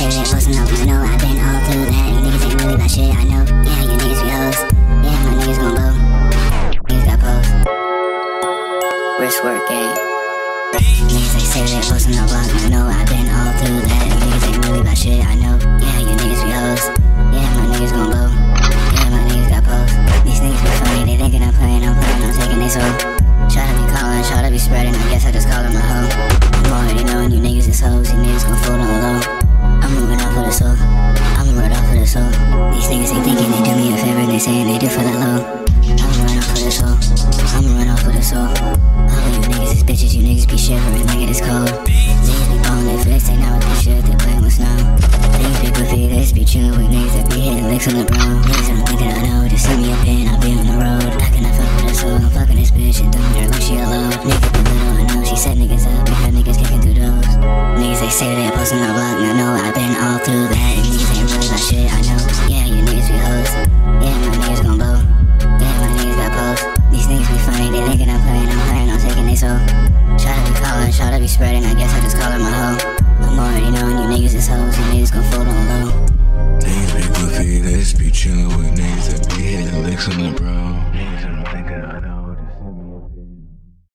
say that posting eh? up, I know I've been all through that. You niggas ain't really about shit, I know. Yeah, you niggas be hoes. Yeah, my niggas gon' blow. Niggas got post. Wrist work game. Niggas they say that posting up, I know I've been all through that. You niggas ain't really about shit, I know. Yeah, you niggas be hoes. Yeah, my niggas gon' blow. Yeah, my niggas got post. These niggas be funny, they thinking I'm playing, I'm playing, I'm taking this hoe. Try to be calling, try to be spreading, I guess I just call them soul. These niggas ain't thinking they do me a favor, and they saying they do for the low. I'ma run off with the soul, I'ma run off with the soul. All of you niggas is bitches, you niggas be shivering like it is cold. Niggas be ballin' their flex, they know what they should, they playing with snow. Niggas be goofy, they be chillin' with niggas that be hitting licks on the bro. Niggas don't think that I know, just see me up in, I'll be on the road. I fuck with her soul? I'm fucking this bitch and throwing her like she a load. Nigga be little, I know she set niggas up because niggas kicking through doors. Niggas they say they posting on the block, and I know I've been all through that. And niggas shit, I know. Yeah, you niggas be hoes. Yeah, my niggas gon' blow. Yeah, my niggas got post. These niggas be funny, they thinking I'm playing, I'm playing, I'm taking this hoe. Try to be calling, try to be spreading, I guess I just call her my hoe. I'm already knowing you niggas is hoes, you niggas gon' fold on low. Niggas be goofy, they just be chillin' with niggas that be hitting licks on the bro.